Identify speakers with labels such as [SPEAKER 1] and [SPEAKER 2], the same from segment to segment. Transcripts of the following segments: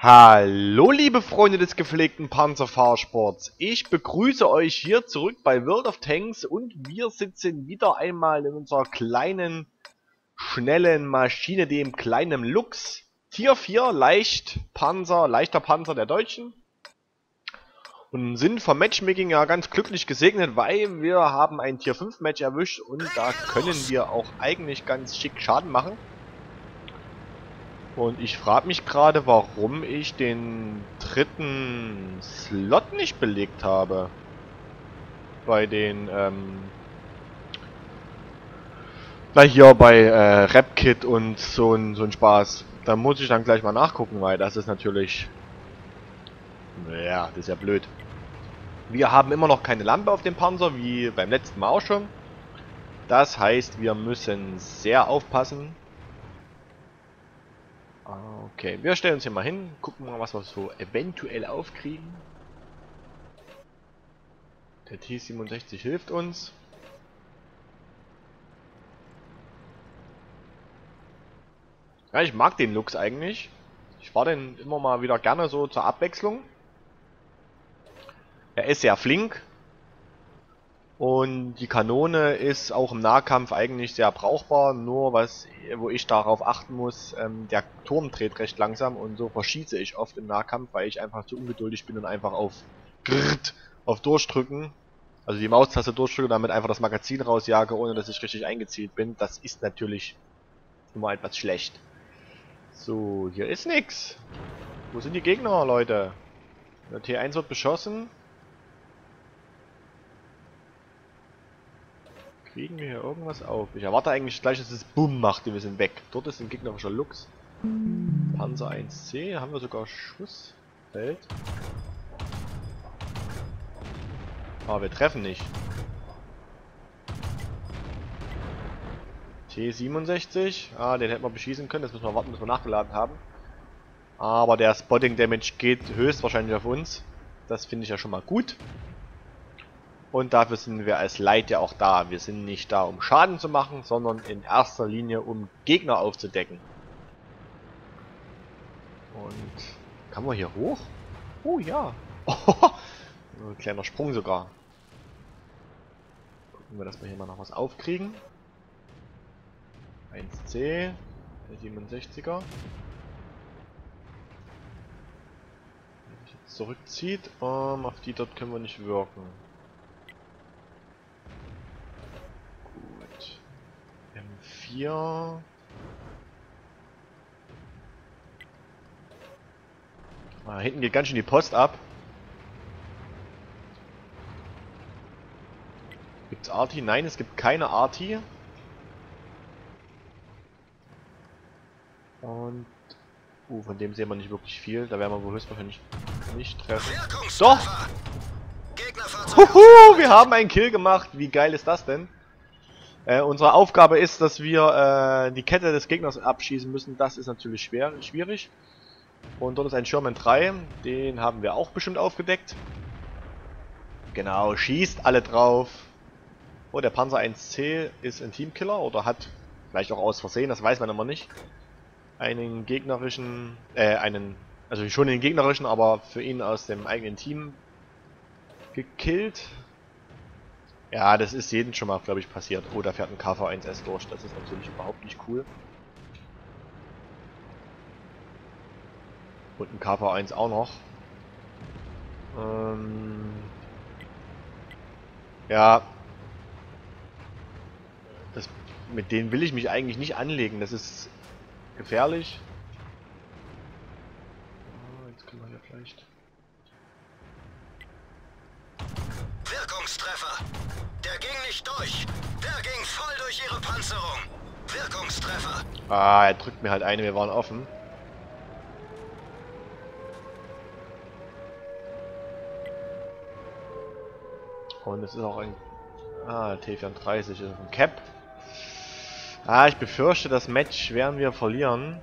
[SPEAKER 1] Hallo liebe Freunde des gepflegten Panzerfahrsports, ich begrüße euch hier zurück bei World of Tanks und wir sitzen wieder einmal in unserer kleinen, schnellen Maschine, dem kleinen Lux. Tier 4, leicht Panzer, leichter Panzer der Deutschen. Und sind vom Matchmaking ja ganz glücklich gesegnet, weil wir haben ein Tier 5 Match erwischt und da können wir auch eigentlich ganz schick Schaden machen. Und ich frage mich gerade, warum ich den dritten Slot nicht belegt habe. Bei den, ähm... Na hier bei äh, Rapkit und so ein, so ein Spaß. Da muss ich dann gleich mal nachgucken, weil das ist natürlich... Naja, das ist ja blöd. Wir haben immer noch keine Lampe auf dem Panzer, wie beim letzten Mal auch schon. Das heißt, wir müssen sehr aufpassen, Okay, wir stellen uns hier mal hin, gucken mal, was wir so eventuell aufkriegen. Der T67 hilft uns. Ja, ich mag den Lux eigentlich. Ich fahre den immer mal wieder gerne so zur Abwechslung. Er ist sehr flink, und die Kanone ist auch im Nahkampf eigentlich sehr brauchbar, nur was, wo ich darauf achten muss, ähm, der Turm dreht recht langsam und so verschieße ich oft im Nahkampf, weil ich einfach zu ungeduldig bin und einfach auf Grrrt, auf Durchdrücken, also die Maustaste durchdrücke, damit einfach das Magazin rausjage, ohne dass ich richtig eingezielt bin. Das ist natürlich immer etwas schlecht. So, hier ist nix. Wo sind die Gegner, Leute? Der T1 wird beschossen. Kriegen wir hier irgendwas auf? Ich erwarte eigentlich gleich, dass es Bumm macht und wir sind weg. Dort ist ein gegnerischer Lux. Panzer 1C, haben wir sogar Schussfeld. Aber wir treffen nicht. T67, ah, den hätten wir beschießen können, das müssen wir warten, bis wir nachgeladen haben. Aber der Spotting Damage geht höchstwahrscheinlich auf uns. Das finde ich ja schon mal gut. Und dafür sind wir als Light ja auch da. Wir sind nicht da, um Schaden zu machen, sondern in erster Linie, um Gegner aufzudecken. Und kann man hier hoch? Oh ja. Oh, ein kleiner Sprung sogar. Gucken wir, dass wir hier mal noch was aufkriegen. 1C, der 67er. Wenn sich jetzt zurückzieht, um, auf die dort können wir nicht wirken. 4. Ah, hinten geht ganz schön die Post ab. Gibt's Arti? Nein, es gibt keine Arti. Und... Uh, von dem sehen wir nicht wirklich viel. Da werden wir wohl höchstwahrscheinlich nicht treffen. Doch! Huhu, wir haben einen Kill gemacht. Wie geil ist das denn? Äh, unsere Aufgabe ist, dass wir äh, die Kette des Gegners abschießen müssen. Das ist natürlich schwer, schwierig. Und dort ist ein Sherman 3. Den haben wir auch bestimmt aufgedeckt. Genau, schießt alle drauf. Oh, der Panzer 1C ist ein Teamkiller oder hat, vielleicht auch aus Versehen, das weiß man immer nicht, einen gegnerischen, äh, einen, also schon den gegnerischen, aber für ihn aus dem eigenen Team gekillt. Ja, das ist jedem schon mal, glaube ich, passiert. Oh, da fährt ein KV1S durch. Das ist natürlich überhaupt nicht cool. Und ein KV1 auch noch. Ähm ja. Das, mit denen will ich mich eigentlich nicht anlegen. Das ist gefährlich. Ah, er drückt mir halt eine, wir waren offen. Und es ist auch ein... Ah, T34 ist ein Cap. Ah, ich befürchte, das Match werden wir verlieren.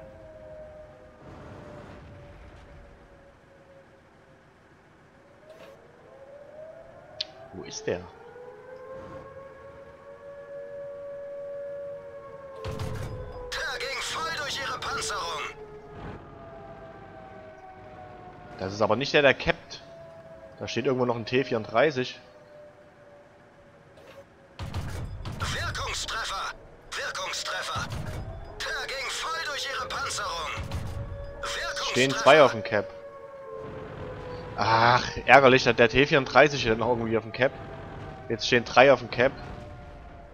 [SPEAKER 1] Wo ist der? Das ist aber nicht der, der cappt. Da steht irgendwo noch ein T34.
[SPEAKER 2] Wirkungstreffer! Wirkungstreffer! Der ging voll durch ihre Panzerung!
[SPEAKER 1] Stehen zwei auf dem Cap. Ach, ärgerlich, der T34 steht noch irgendwie auf dem Cap. Jetzt stehen drei auf dem Cap.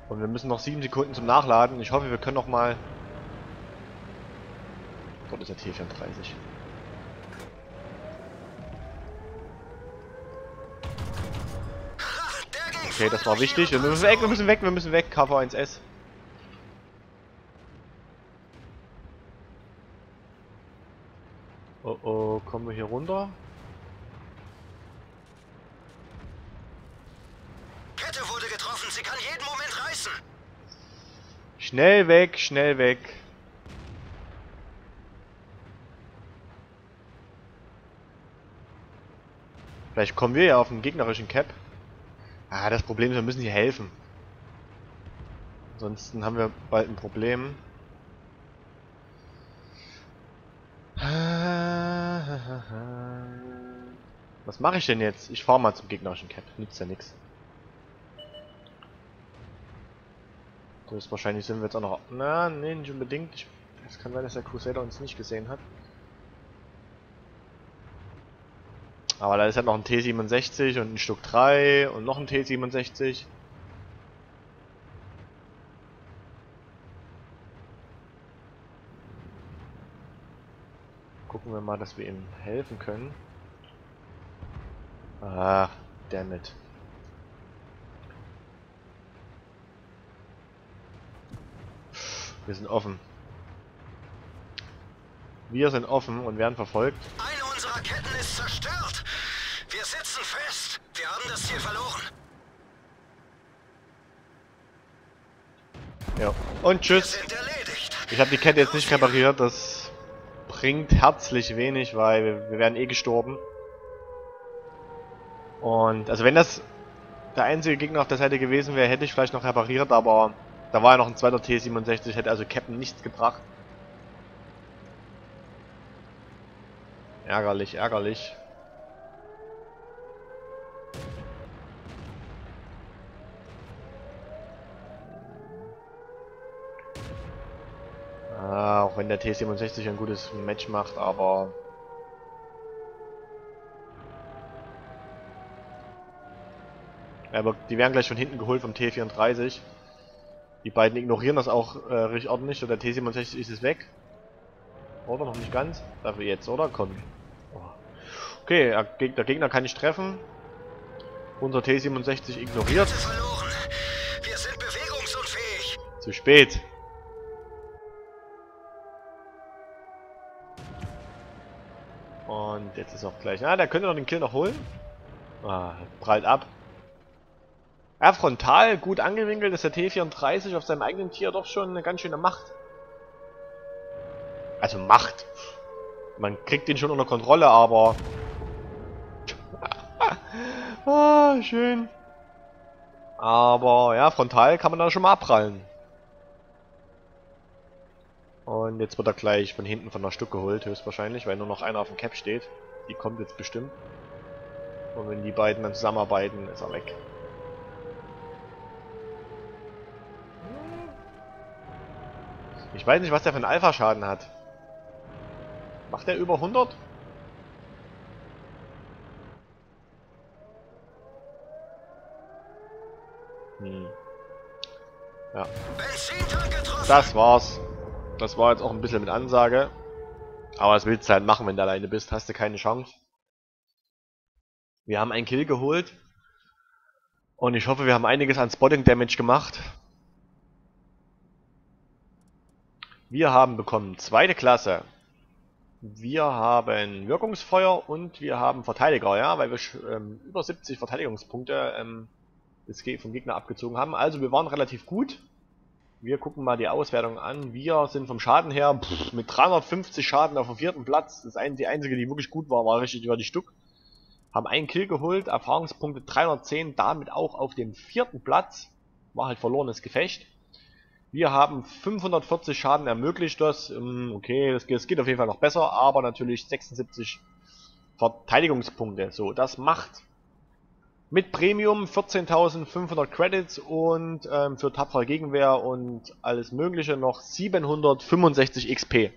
[SPEAKER 1] Und wir müssen noch sieben Sekunden zum Nachladen. Ich hoffe, wir können noch mal... Dort ist der T34. Okay, das war wichtig. Wir müssen weg, wir müssen weg, wir müssen weg. KV1S. Oh oh, kommen wir hier runter?
[SPEAKER 2] Kette wurde getroffen, sie kann jeden Moment reißen.
[SPEAKER 1] Schnell weg, schnell weg. Vielleicht kommen wir ja auf den gegnerischen Cap. Ah, das Problem ist, wir müssen hier helfen. Ansonsten haben wir bald ein Problem. Was mache ich denn jetzt? Ich fahre mal zum gegnerischen Cap. Nützt ja nichts. Das ist wahrscheinlich sind wir jetzt auch noch... Na, nee, nicht unbedingt. Es kann sein, dass der Crusader uns nicht gesehen hat. Aber da ist ja noch ein T67 und ein Stück 3 und noch ein T67. Gucken wir mal, dass wir ihm helfen können. Ah, dammit. Wir sind offen. Wir sind offen und werden verfolgt.
[SPEAKER 2] Eine unserer Ketten ist zerstört. Wir sitzen fest. Wir haben das Ziel verloren.
[SPEAKER 1] Ja. Und tschüss. Ich habe die Kette jetzt nicht repariert. Das bringt herzlich wenig, weil wir, wir wären eh gestorben. Und also wenn das der einzige Gegner auf der Seite gewesen wäre, hätte ich vielleicht noch repariert, aber da war ja noch ein zweiter T67, hätte also Captain nichts gebracht. Ärgerlich, ärgerlich. Auch wenn der T67 ein gutes Match macht, aber... Ja, aber die werden gleich von hinten geholt vom T34. Die beiden ignorieren das auch äh, richtig ordentlich. Und der T67 ist es weg. Oder noch nicht ganz? Dafür jetzt, oder? Komm. Okay, er- der Gegner kann nicht treffen. Unser T67 ignoriert.
[SPEAKER 2] Kette verloren. Wir sind bewegungsunfähig.
[SPEAKER 1] Zu spät. Und jetzt ist auch gleich. Ah, der könnte noch den Kill noch holen. Ah, prallt ab. Ja, frontal gut angewinkelt ist der T34 auf seinem eigenen Tier doch schon eine ganz schöne Macht. Also Macht. Man kriegt ihn schon unter Kontrolle, aber... ah, schön. Aber ja, frontal kann man da schon mal abprallen. Und jetzt wird er gleich von hinten von der Stück geholt, höchstwahrscheinlich, weil nur noch einer auf dem Cap steht. Die kommt jetzt bestimmt. Und wenn die beiden dann zusammenarbeiten, ist er weg. Ich weiß nicht, was der für einen Alpha-Schaden hat. Macht der über 100? Hm. Ja. Das war's. Das war jetzt auch ein bisschen mit Ansage. Aber das willst du halt machen, wenn du alleine bist. Hast du keine Chance. Wir haben einen Kill geholt. Und ich hoffe, wir haben einiges an Spotting Damage gemacht. Wir haben bekommen zweite Klasse. Wir haben Wirkungsfeuer und wir haben Verteidiger, ja, weil wir ähm, über 70 Verteidigungspunkte ähm, vom Gegner abgezogen haben. Also wir waren relativ gut. Wir gucken mal die Auswertung an. Wir sind vom Schaden her pff, mit 350 Schaden auf dem vierten Platz. Das ein, die einzige, die wirklich gut war, war richtig über die Stück. Haben einen Kill geholt, Erfahrungspunkte 310, damit auch auf dem vierten Platz. War halt verlorenes Gefecht. Wir haben 540 Schaden ermöglicht das. ähm, Okay, das, das geht auf jeden Fall noch besser, aber natürlich 76 Verteidigungspunkte. So, das macht mit Premium 14.500 Credits und ähm, für tapfere Gegenwehr und alles mögliche noch 765 XP.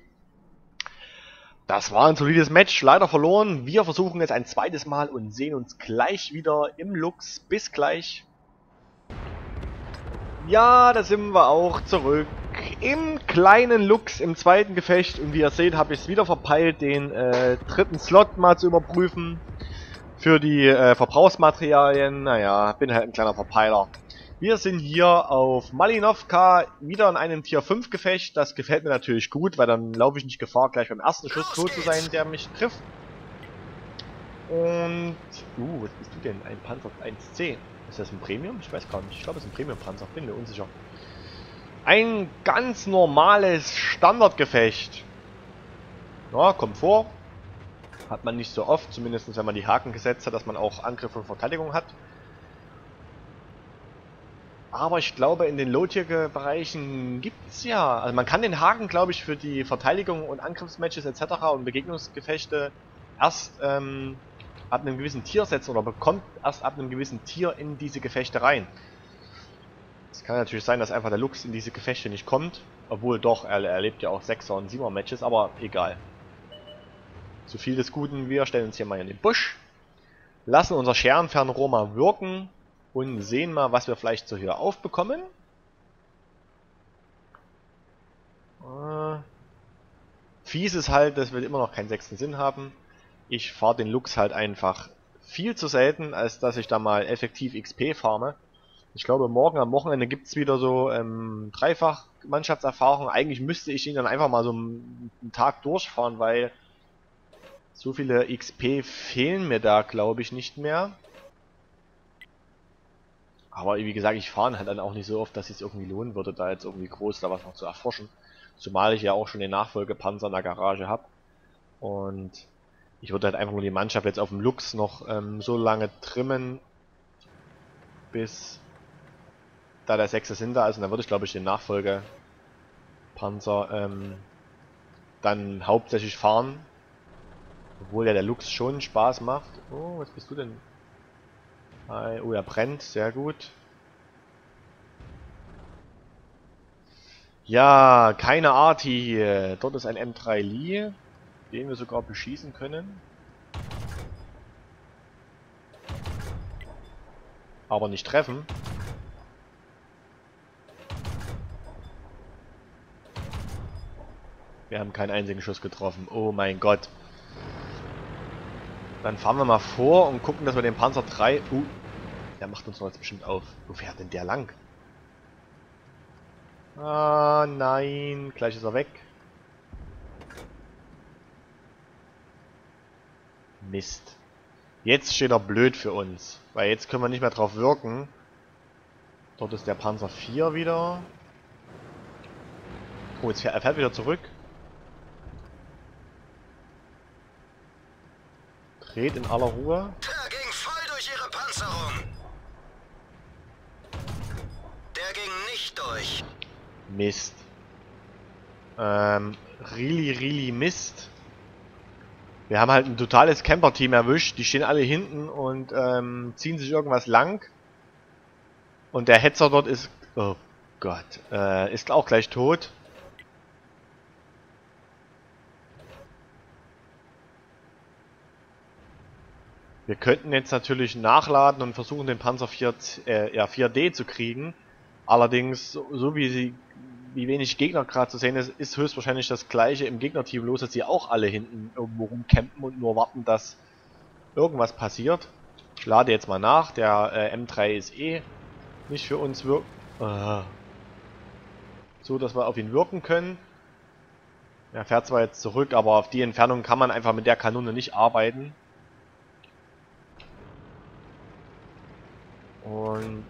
[SPEAKER 1] Das war ein solides Match, leider verloren. Wir versuchen jetzt ein zweites Mal und sehen uns gleich wieder im Lux. Bis gleich. Ja, da sind wir auch zurück im kleinen Lux im zweiten Gefecht. Und wie ihr seht, habe ich es wieder verpeilt, den äh, dritten Slot mal zu überprüfen. Für die äh, Verbrauchsmaterialien. Naja, bin halt ein kleiner Verpeiler. Wir sind hier auf Malinovka, wieder in einem Tier 5 Gefecht. Das gefällt mir natürlich gut, weil dann laufe ich nicht Gefahr, gleich beim ersten Schuss tot zu sein, der mich trifft. Und... Uh, was bist du denn? Ein Panzer 1C. Ist das ein Premium? Ich weiß gar nicht. Ich glaube, es ist ein Premium-Panzer. Bin mir unsicher. Ein ganz normales Standardgefecht. Ja, kommt vor. Hat man nicht so oft, zumindest wenn man die Haken gesetzt hat, dass man auch Angriff und Verteidigung hat. Aber ich glaube, in den Low-Tier-Bereichen gibt es ja... Also man kann den Haken, glaube ich, für die Verteidigung und Angriffsmatches etc. und Begegnungsgefechte erst ähm, ab einem gewissen Tier setzen oder bekommt erst ab einem gewissen Tier in diese Gefechte rein. Es kann natürlich sein, dass einfach der Lux in diese Gefechte nicht kommt. Obwohl doch, er erlebt ja auch 6er und 7er Matches, aber egal. Zu viel des Guten, wir stellen uns hier mal in den Busch. Lassen unser Scherenfernrohr mal wirken und sehen mal, was wir vielleicht so hier aufbekommen. Äh, fies ist halt, dass wir immer noch keinen sechsten Sinn haben. Ich fahre den Lux halt einfach viel zu selten, als dass ich da mal effektiv XP farme. Ich glaube, morgen am Wochenende gibt es wieder so ähm, dreifach Mannschaftserfahrung. Eigentlich müsste ich ihn dann einfach mal so einen Tag durchfahren, weil so viele XP fehlen mir da, glaube ich, nicht mehr. Aber wie gesagt, ich fahre halt dann auch nicht so oft, dass es irgendwie lohnen würde, da jetzt irgendwie groß da was noch zu erforschen. Zumal ich ja auch schon den Nachfolgepanzer in der Garage habe. Und ich würde halt einfach nur die Mannschaft jetzt auf dem Lux noch ähm, so lange trimmen, bis da der sechste sind da ist. Und dann würde ich glaube ich den Nachfolgepanzer ähm, dann hauptsächlich fahren. Obwohl ja der Lux schon Spaß macht. Oh, was bist du denn? Oh, er brennt. Sehr gut. Ja, keine Arti. Dort ist ein M3 Lee, den wir sogar beschießen können. Aber nicht treffen. Wir haben keinen einzigen Schuss getroffen. Oh mein Gott. Dann fahren wir mal vor und gucken, dass wir den Panzer 3... Uh, der macht uns noch jetzt bestimmt auf. Wo fährt denn der lang? Ah, nein. Gleich ist er weg. Mist. Jetzt steht er blöd für uns. Weil jetzt können wir nicht mehr drauf wirken. Dort ist der Panzer 4 wieder. Oh, jetzt fährt er wieder zurück. Dreht in aller Ruhe.
[SPEAKER 2] Der ging voll durch ihre Panzerung. Der ging nicht durch.
[SPEAKER 1] Mist. Ähm, really, really Mist. Wir haben halt ein totales Camper-Team erwischt. Die stehen alle hinten und ähm, ziehen sich irgendwas lang. Und der Hetzer dort ist... Oh Gott. Äh, ist auch gleich tot. Wir könnten jetzt natürlich nachladen und versuchen den Panzer 4, äh, ja, 4D zu kriegen. Allerdings, so, wie sie wie wenig Gegner gerade zu sehen ist, ist höchstwahrscheinlich das gleiche im Gegnerteam los, dass sie auch alle hinten irgendwo rumcampen und nur warten, dass irgendwas passiert. Ich lade jetzt mal nach, der äh, M3 ist eh nicht für uns wirk äh, so, dass wir auf ihn wirken können. Er fährt zwar jetzt zurück, aber auf die Entfernung kann man einfach mit der Kanone nicht arbeiten. Und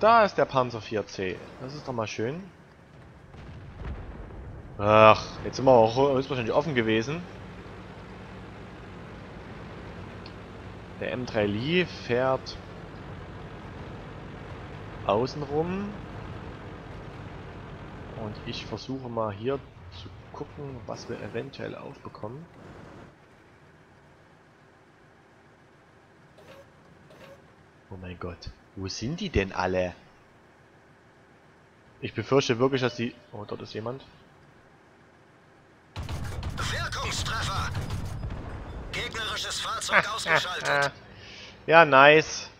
[SPEAKER 1] da ist der Panzer 4C. Das ist doch mal schön. Ach, jetzt sind wir auch höchstwahrscheinlich offen gewesen. Der M3 Lee fährt außen rum. Und ich versuche mal hier zu gucken, was wir eventuell aufbekommen. Oh mein Gott. Wo sind die denn alle? Ich befürchte wirklich, dass die... Oh, dort ist jemand.
[SPEAKER 2] Wirkungstreffer! Gegnerisches Fahrzeug ausgeschaltet.
[SPEAKER 1] ja, nice.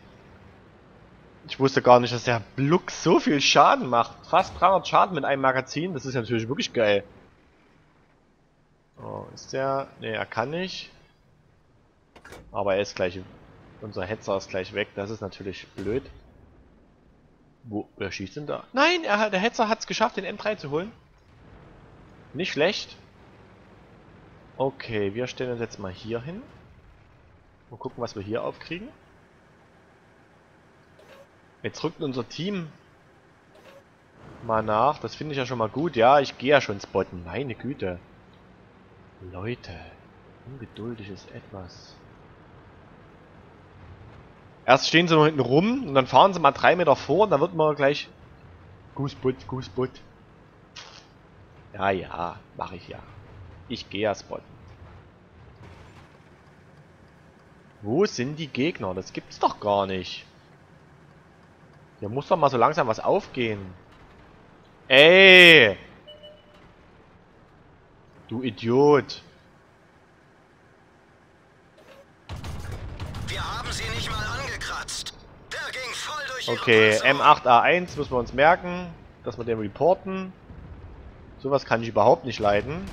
[SPEAKER 1] Ich wusste gar nicht, dass der Bluck so viel Schaden macht. Fast 300 Schaden mit einem Magazin. Das ist ja natürlich wirklich geil. Oh, ist der... Ne, er kann nicht. Aber er ist gleich... Unser Hetzer ist gleich weg. Das ist natürlich blöd. Wo... Wer schießt denn da? Nein, er, der Hetzer hat es geschafft, den M3 zu holen. Nicht schlecht. Okay, wir stellen uns jetzt mal hier hin. Mal gucken, was wir hier aufkriegen. Jetzt rückt unser Team mal nach. Das finde ich ja schon mal gut. Ja, ich gehe ja schon spotten. Meine Güte. Leute. Ungeduldig ist etwas. Erst stehen sie noch hinten rum und dann fahren sie mal drei Meter vor und dann wird man gleich... Goosebud, Goosebud. Ja, ja, mache ich ja. Ich gehe ja spotten. Wo sind die Gegner? Das gibt's doch gar nicht. Hier muss doch mal so langsam was aufgehen. Ey! Du Idiot. Okay, M8A1 müssen wir uns merken, dass wir den reporten. Sowas kann ich überhaupt nicht leiden.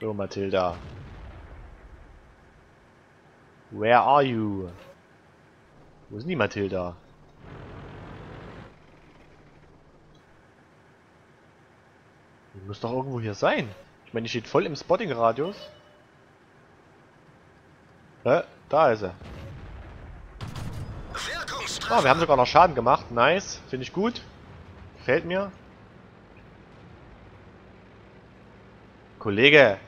[SPEAKER 1] So, Matilda. Where are you? Wo ist die Matilda? Die muss doch irgendwo hier sein. Ich meine, die steht voll im Spotting-Radius. Hä? Da ist er. Ah, wir haben sogar noch Schaden gemacht. Nice. Finde ich gut. Gefällt mir. Kollege,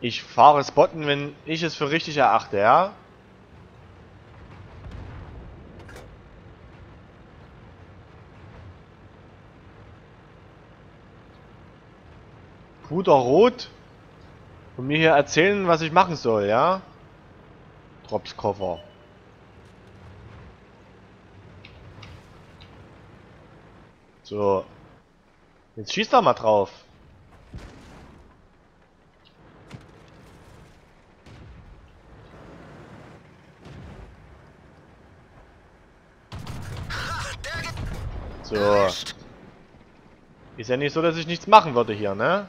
[SPEAKER 1] ich fahre Spotten, wenn ich es für richtig erachte, ja? Puder Rot und mir hier erzählen, was ich machen soll, ja? Dropskoffer. So. Jetzt schießt da mal drauf. So. Ist ja nicht so, dass ich nichts machen würde hier, ne?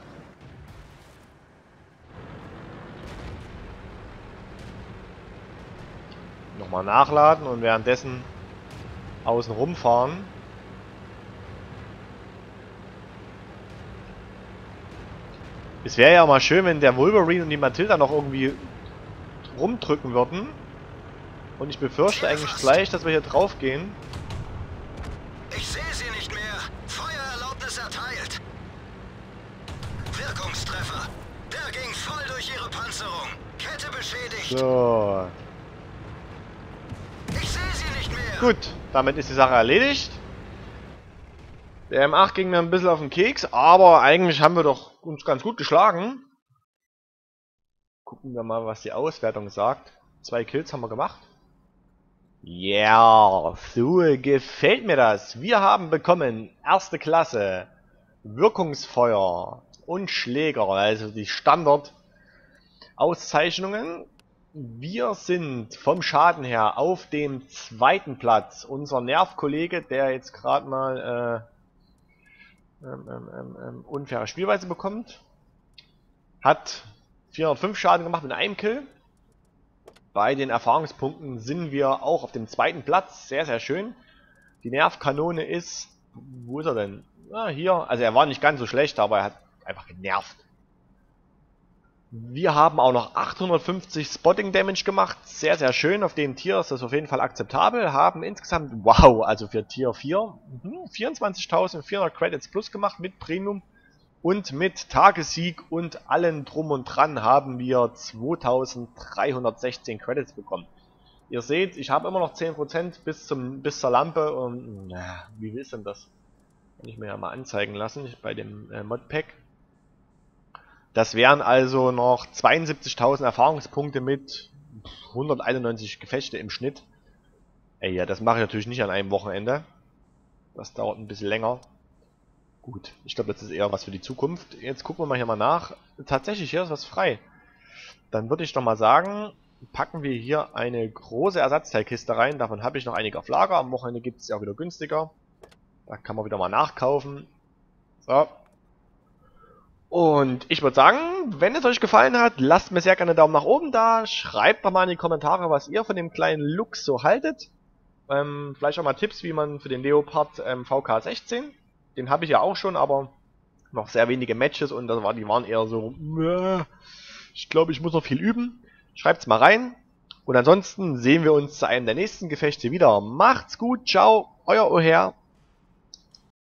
[SPEAKER 1] Nochmal nachladen und währenddessen außen rumfahren. Es wäre ja mal schön, wenn der Wolverine und die Matilda noch irgendwie rumdrücken würden. Und ich befürchte eigentlich gleich, dass wir hier drauf gehen. So. Gut, damit ist die Sache erledigt. Der M8 ging mir ein bisschen auf den Keks, aber eigentlich haben wir doch uns ganz gut geschlagen. Gucken wir mal, was die Auswertung sagt. Zwei Kills haben wir gemacht. Ja, yeah, so gefällt mir das. Wir haben bekommen erste Klasse, Wirkungsfeuer und Schläger, also die Standard Auszeichnungen. Wir sind vom Schaden her auf dem zweiten Platz. Unser Nervkollege, der jetzt gerade mal äh, ähm, ähm, ähm, ähm, unfaire Spielweise bekommt, hat 405 Schaden gemacht mit einem Kill. Bei den Erfahrungspunkten sind wir auch auf dem zweiten Platz. Sehr, sehr schön. Die Nervkanone ist... Wo ist er denn? Ah, hier. Also er war nicht ganz so schlecht, aber er hat einfach genervt. Wir haben auch noch 850 Spotting Damage gemacht. Sehr, sehr schön. Auf dem Tier ist das auf jeden Fall akzeptabel. Haben insgesamt, wow, also für Tier 4, 24.400 mhm, Credits plus gemacht mit Premium. Und mit Tagessieg und allen drum und dran haben wir 2316 Credits bekommen. Ihr seht, ich habe immer noch 10% bis, zum, bis zur Lampe und na, wie ist denn das? Kann ich mir ja mal anzeigen lassen bei dem äh, Modpack. Das wären also noch 72.000 Erfahrungspunkte mit 191 Gefechte im Schnitt. Ey, ja, das mache ich natürlich nicht an einem Wochenende. Das dauert ein bisschen länger. Gut, ich glaube, das ist eher was für die Zukunft. Jetzt gucken wir mal hier mal nach. Tatsächlich, hier ist was frei. Dann würde ich doch mal sagen, packen wir hier eine große Ersatzteilkiste rein. Davon habe ich noch einige auf Lager. Am Wochenende gibt es ja auch wieder günstiger. Da kann man wieder mal nachkaufen. So. Und ich würde sagen, wenn es euch gefallen hat, lasst mir sehr gerne einen Daumen nach oben da. Schreibt doch mal in die Kommentare, was ihr von dem kleinen Look so haltet. Ähm, vielleicht auch mal Tipps, wie man für den Leopard ähm, VK16. Den habe ich ja auch schon, aber noch sehr wenige Matches und das war, die waren eher so. Ich glaube, ich muss noch viel üben. Schreibt's mal rein. Und ansonsten sehen wir uns zu einem der nächsten Gefechte wieder. Macht's gut, ciao, euer Oher.